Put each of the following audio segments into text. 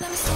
Let me see.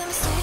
Let me see.